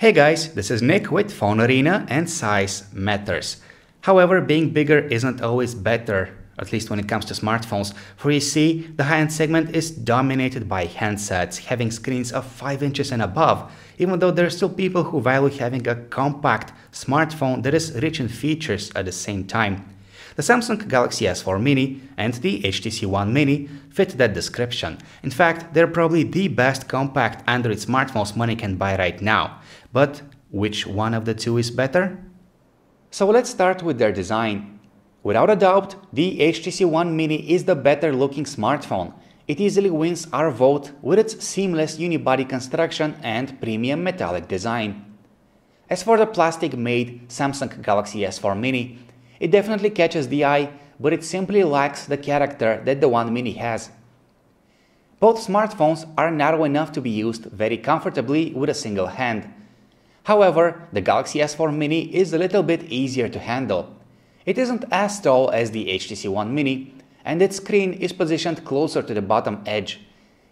Hey guys, this is Nick with Phone Arena and size matters. However, being bigger isn't always better, at least when it comes to smartphones, for you see, the high-end segment is dominated by handsets having screens of 5 inches and above, even though there are still people who value having a compact smartphone that is rich in features at the same time. The Samsung Galaxy S4 Mini and the HTC One Mini fit that description. In fact, they're probably the best compact Android smartphones money can buy right now. But which one of the two is better? So let's start with their design. Without a doubt, the HTC One Mini is the better looking smartphone. It easily wins our vote with its seamless unibody construction and premium metallic design. As for the plastic made Samsung Galaxy S4 Mini, it definitely catches the eye, but it simply lacks the character that the One Mini has. Both smartphones are narrow enough to be used very comfortably with a single hand. However, the Galaxy S4 Mini is a little bit easier to handle. It isn't as tall as the HTC One Mini, and its screen is positioned closer to the bottom edge.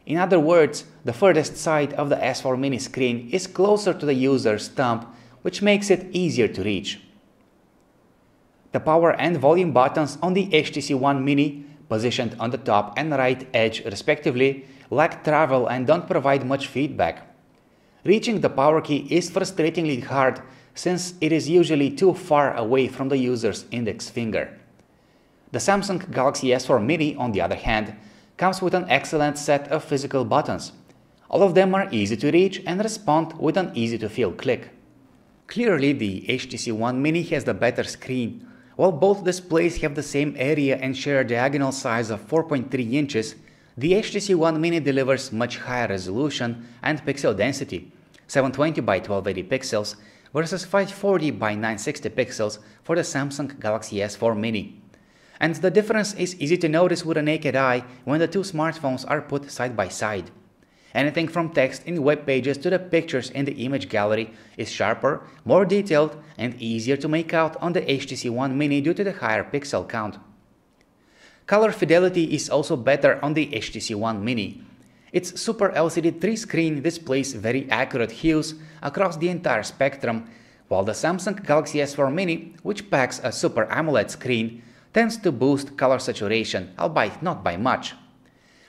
In other words, the furthest side of the S4 Mini screen is closer to the user's thumb, which makes it easier to reach. The power and volume buttons on the HTC One Mini, positioned on the top and right edge respectively, lack travel and don't provide much feedback. Reaching the power key is frustratingly hard since it is usually too far away from the user's index finger. The Samsung Galaxy S4 Mini, on the other hand, comes with an excellent set of physical buttons. All of them are easy to reach and respond with an easy to feel click. Clearly, the HTC One Mini has the better screen, while both displays have the same area and share a diagonal size of 4.3 inches, the HTC One Mini delivers much higher resolution and pixel density, 720 by 1280 pixels versus 540 by 960 pixels for the Samsung Galaxy S4 Mini. And the difference is easy to notice with a naked eye when the two smartphones are put side by side. Anything from text in web pages to the pictures in the image gallery is sharper, more detailed, and easier to make out on the HTC One Mini due to the higher pixel count. Color fidelity is also better on the HTC One Mini. Its Super LCD 3 screen displays very accurate hues across the entire spectrum, while the Samsung Galaxy S4 Mini, which packs a Super AMOLED screen, tends to boost color saturation, albeit not by much.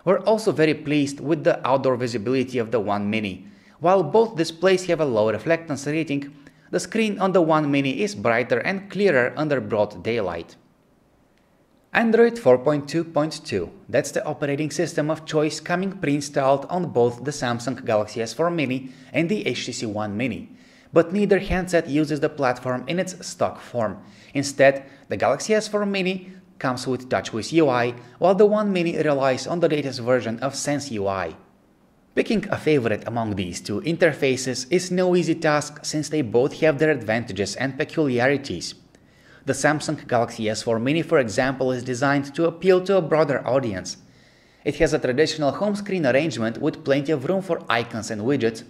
We're also very pleased with the outdoor visibility of the One Mini. While both displays have a low reflectance rating, the screen on the One Mini is brighter and clearer under broad daylight. Android 4.2.2, that's the operating system of choice coming pre-installed on both the Samsung Galaxy S4 Mini and the HTC One Mini. But neither handset uses the platform in its stock form. Instead, the Galaxy S4 Mini comes with TouchWiz UI, while the One Mini relies on the latest version of Sense UI. Picking a favorite among these two interfaces is no easy task since they both have their advantages and peculiarities. The Samsung Galaxy S4 Mini, for example, is designed to appeal to a broader audience. It has a traditional home screen arrangement with plenty of room for icons and widgets,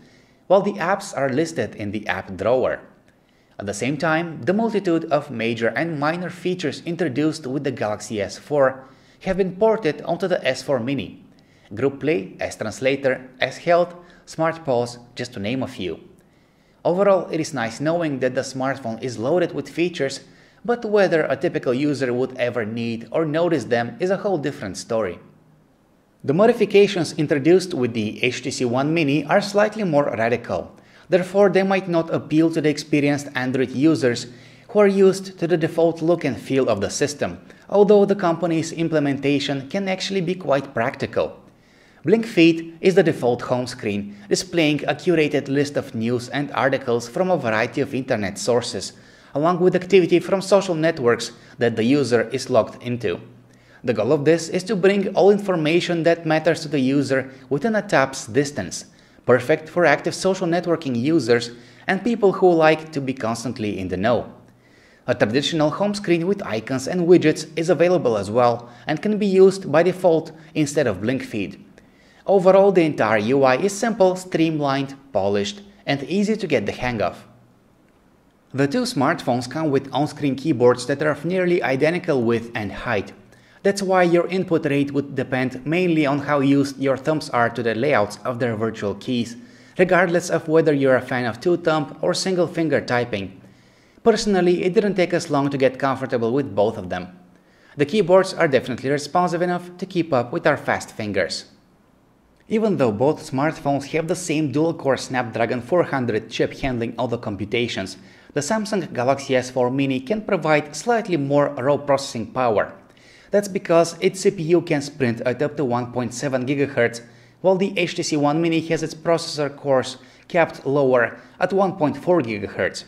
while the apps are listed in the app drawer. At the same time, the multitude of major and minor features introduced with the Galaxy S4 have been ported onto the S4 Mini. Group Play, S-Translator, S-Health, Smart Pause, just to name a few. Overall, it is nice knowing that the smartphone is loaded with features, but whether a typical user would ever need or notice them is a whole different story. The modifications introduced with the HTC One Mini are slightly more radical, Therefore, they might not appeal to the experienced Android users who are used to the default look and feel of the system, although the company's implementation can actually be quite practical. Blink Feed is the default home screen, displaying a curated list of news and articles from a variety of internet sources, along with activity from social networks that the user is logged into. The goal of this is to bring all information that matters to the user within a tap's distance, perfect for active social networking users and people who like to be constantly in the know. A traditional home screen with icons and widgets is available as well and can be used by default instead of Blink Feed. Overall, the entire UI is simple, streamlined, polished, and easy to get the hang of. The two smartphones come with on-screen keyboards that are of nearly identical width and height, that's why your input rate would depend mainly on how used your thumbs are to the layouts of their virtual keys, regardless of whether you're a fan of two-thumb or single-finger typing. Personally, it didn't take us long to get comfortable with both of them. The keyboards are definitely responsive enough to keep up with our fast fingers. Even though both smartphones have the same dual-core Snapdragon 400 chip handling all the computations, the Samsung Galaxy S4 Mini can provide slightly more raw processing power. That's because its CPU can sprint at up to 1.7 GHz, while the HTC One Mini has its processor cores capped lower at 1.4 GHz.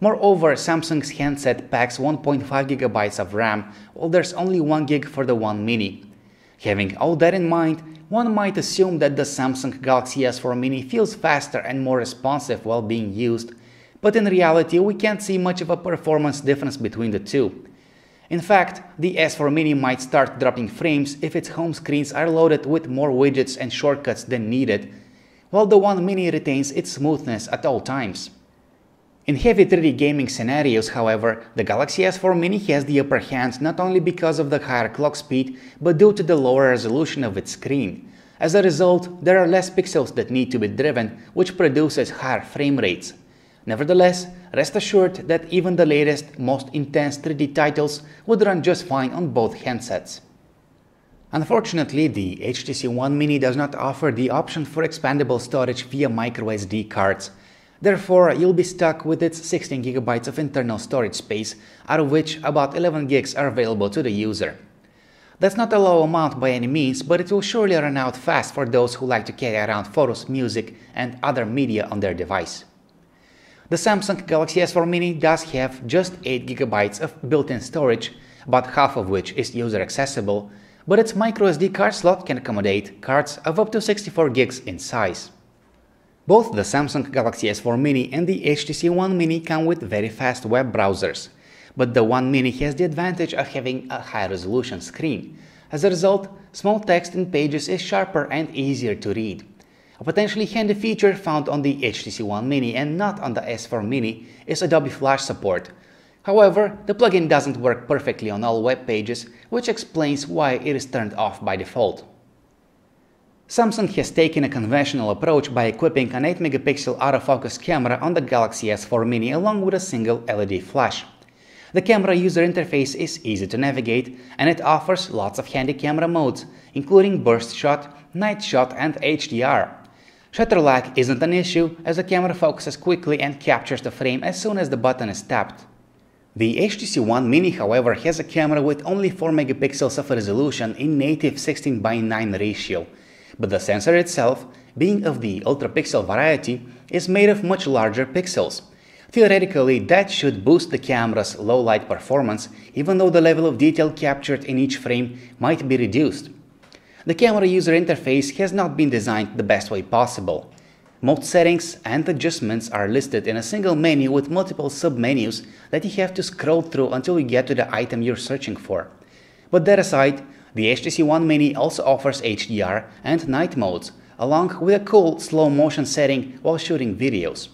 Moreover, Samsung's handset packs 1.5 GB of RAM, while there's only 1 GB for the One Mini. Having all that in mind, one might assume that the Samsung Galaxy S4 Mini feels faster and more responsive while being used, but in reality we can't see much of a performance difference between the two. In fact, the S4 Mini might start dropping frames if its home screens are loaded with more widgets and shortcuts than needed, while the One Mini retains its smoothness at all times. In heavy 3D gaming scenarios, however, the Galaxy S4 Mini has the upper hand not only because of the higher clock speed, but due to the lower resolution of its screen. As a result, there are less pixels that need to be driven, which produces higher frame rates. Nevertheless, rest assured that even the latest, most intense 3D titles would run just fine on both handsets. Unfortunately, the HTC One Mini does not offer the option for expandable storage via microSD cards, Therefore, you'll be stuck with its 16GB of internal storage space, out of which about 11 gigs are available to the user. That's not a low amount by any means, but it will surely run out fast for those who like to carry around photos, music, and other media on their device. The Samsung Galaxy S4 Mini does have just 8GB of built-in storage, about half of which is user accessible, but its microSD card slot can accommodate cards of up to 64 gigs in size. Both the Samsung Galaxy S4 Mini and the HTC One Mini come with very fast web browsers, but the One Mini has the advantage of having a high resolution screen. As a result, small text in pages is sharper and easier to read. A potentially handy feature found on the HTC One Mini and not on the S4 Mini is Adobe Flash support. However, the plugin doesn't work perfectly on all web pages, which explains why it is turned off by default. Samsung has taken a conventional approach by equipping an 8-megapixel autofocus camera on the Galaxy S4 Mini along with a single LED flash. The camera user interface is easy to navigate and it offers lots of handy camera modes, including burst shot, night shot and HDR. Shutter lag isn't an issue as the camera focuses quickly and captures the frame as soon as the button is tapped. The HTC One Mini however has a camera with only 4 megapixels of resolution in native 16 by 9 ratio, but the sensor itself, being of the ultra-pixel variety, is made of much larger pixels. Theoretically, that should boost the camera's low light performance, even though the level of detail captured in each frame might be reduced. The camera user interface has not been designed the best way possible. Mode settings and adjustments are listed in a single menu with multiple submenus that you have to scroll through until you get to the item you're searching for. But that aside, the HTC One Mini also offers HDR and night modes, along with a cool slow motion setting while shooting videos.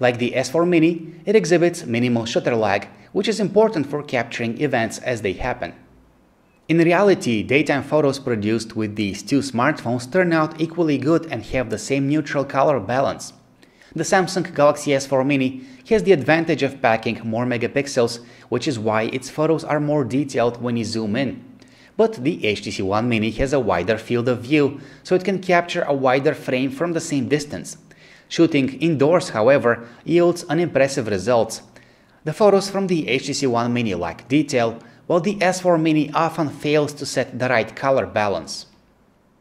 Like the S4 Mini, it exhibits minimal shutter lag, which is important for capturing events as they happen. In reality, daytime photos produced with these two smartphones turn out equally good and have the same neutral color balance. The Samsung Galaxy S4 Mini has the advantage of packing more megapixels, which is why its photos are more detailed when you zoom in but the HTC One Mini has a wider field of view, so it can capture a wider frame from the same distance. Shooting indoors, however, yields unimpressive results. The photos from the HTC One Mini lack detail, while the S4 Mini often fails to set the right color balance.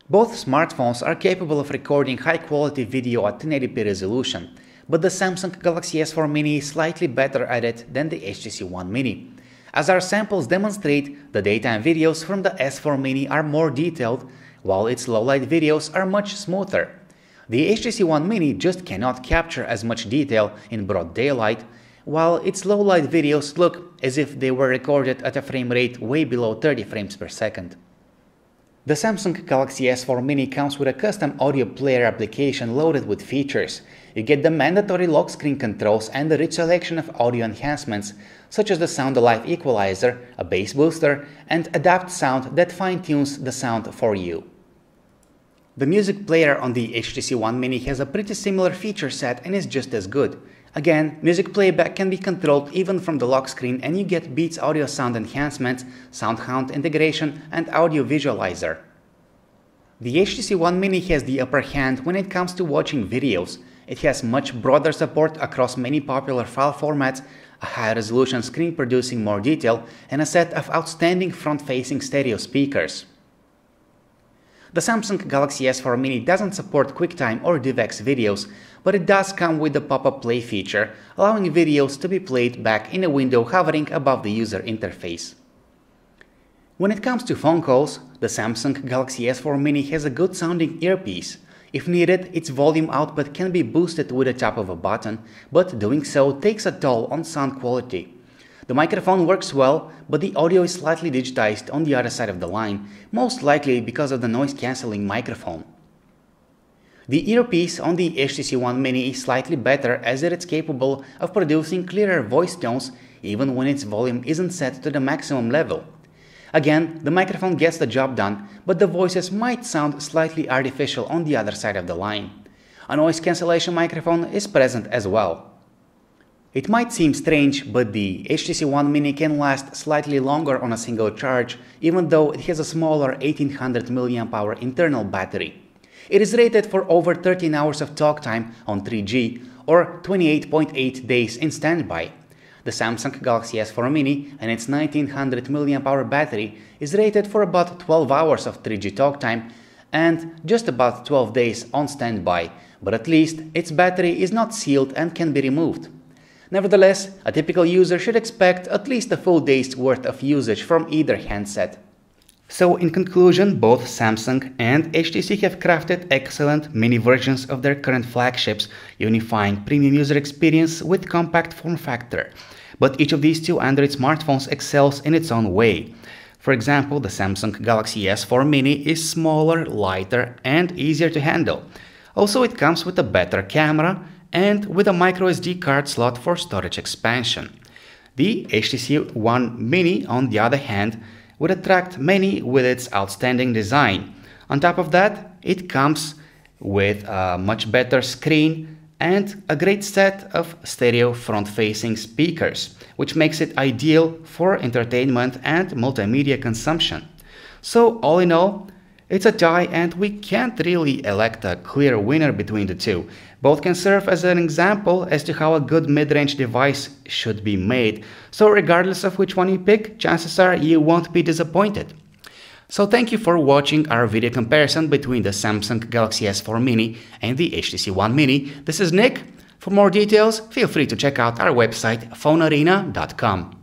Both smartphones are capable of recording high-quality video at 1080p resolution, but the Samsung Galaxy S4 Mini is slightly better at it than the HTC One Mini. As our samples demonstrate, the daytime videos from the S4 Mini are more detailed, while its low-light videos are much smoother. The HTC One Mini just cannot capture as much detail in broad daylight, while its low-light videos look as if they were recorded at a frame rate way below 30 frames per second. The Samsung Galaxy S4 Mini comes with a custom audio player application loaded with features. You get the mandatory lock screen controls and a rich selection of audio enhancements, such as the Sound Alive equalizer, a bass booster, and Adapt Sound that fine-tunes the sound for you. The music player on the HTC One Mini has a pretty similar feature set and is just as good. Again, music playback can be controlled even from the lock screen and you get Beats audio sound enhancements, SoundHound integration and audio visualizer. The HTC One Mini has the upper hand when it comes to watching videos. It has much broader support across many popular file formats, a high resolution screen producing more detail, and a set of outstanding front-facing stereo speakers. The Samsung Galaxy S4 Mini doesn't support QuickTime or DivX videos, but it does come with the pop-up play feature, allowing videos to be played back in a window hovering above the user interface. When it comes to phone calls, the Samsung Galaxy S4 Mini has a good sounding earpiece. If needed, its volume output can be boosted with the tap of a button, but doing so takes a toll on sound quality. The microphone works well, but the audio is slightly digitized on the other side of the line, most likely because of the noise-cancelling microphone. The earpiece on the HTC One Mini is slightly better as it is capable of producing clearer voice tones even when its volume isn't set to the maximum level. Again, the microphone gets the job done, but the voices might sound slightly artificial on the other side of the line. A noise cancellation microphone is present as well. It might seem strange, but the HTC One Mini can last slightly longer on a single charge, even though it has a smaller 1800 mAh internal battery. It is rated for over 13 hours of talk time on 3G or 28.8 days in standby. The Samsung Galaxy S4 Mini and its 1900 mAh battery is rated for about 12 hours of 3G talk time and just about 12 days on standby, but at least its battery is not sealed and can be removed. Nevertheless, a typical user should expect at least a full day's worth of usage from either handset. So in conclusion, both Samsung and HTC have crafted excellent mini versions of their current flagships, unifying premium user experience with compact form factor. But each of these two Android smartphones excels in its own way. For example, the Samsung Galaxy S4 Mini is smaller, lighter and easier to handle. Also, it comes with a better camera, and with a microSD card slot for storage expansion. The HTC One Mini, on the other hand, would attract many with its outstanding design. On top of that, it comes with a much better screen and a great set of stereo front-facing speakers, which makes it ideal for entertainment and multimedia consumption. So all in all, it's a tie and we can't really elect a clear winner between the two. Both can serve as an example as to how a good mid-range device should be made, so regardless of which one you pick, chances are you won't be disappointed. So thank you for watching our video comparison between the Samsung Galaxy S4 Mini and the HTC One Mini. This is Nick. For more details, feel free to check out our website phonearena.com.